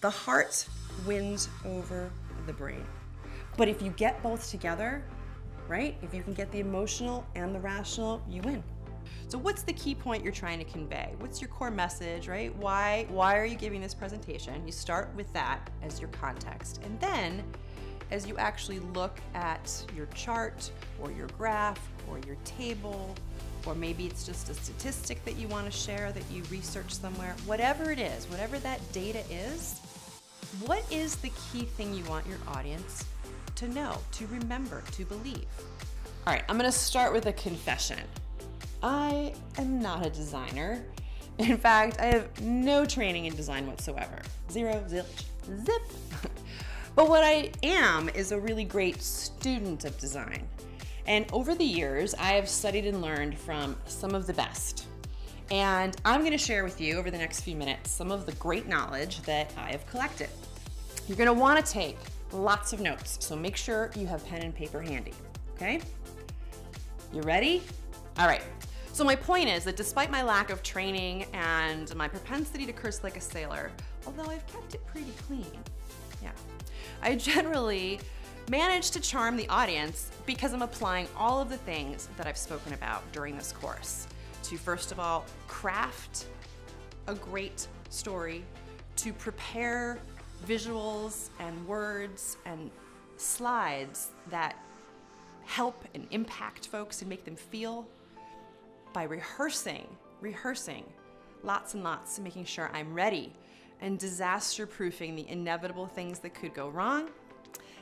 The heart wins over the brain. But if you get both together, right? If you can get the emotional and the rational, you win. So what's the key point you're trying to convey? What's your core message, right? Why why are you giving this presentation? You start with that as your context. And then as you actually look at your chart or your graph or your table or maybe it's just a statistic that you want to share that you research somewhere, whatever it is, whatever that data is, what is the key thing you want your audience to know, to remember, to believe? All right, I'm gonna start with a confession. I am not a designer. In fact, I have no training in design whatsoever. Zero, zilch, zip. but what I am is a really great student of design. And over the years, I have studied and learned from some of the best. And I'm gonna share with you over the next few minutes some of the great knowledge that I have collected. You're gonna wanna take lots of notes, so make sure you have pen and paper handy, okay? You ready? All right, so my point is that despite my lack of training and my propensity to curse like a sailor, although I've kept it pretty clean, yeah, I generally manage to charm the audience because I'm applying all of the things that I've spoken about during this course. To first of all, craft a great story, to prepare visuals and words and slides that help and impact folks and make them feel by rehearsing, rehearsing lots and lots making sure I'm ready and disaster proofing the inevitable things that could go wrong.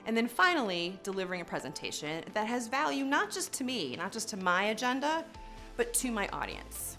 And then finally, delivering a presentation that has value not just to me, not just to my agenda, but to my audience.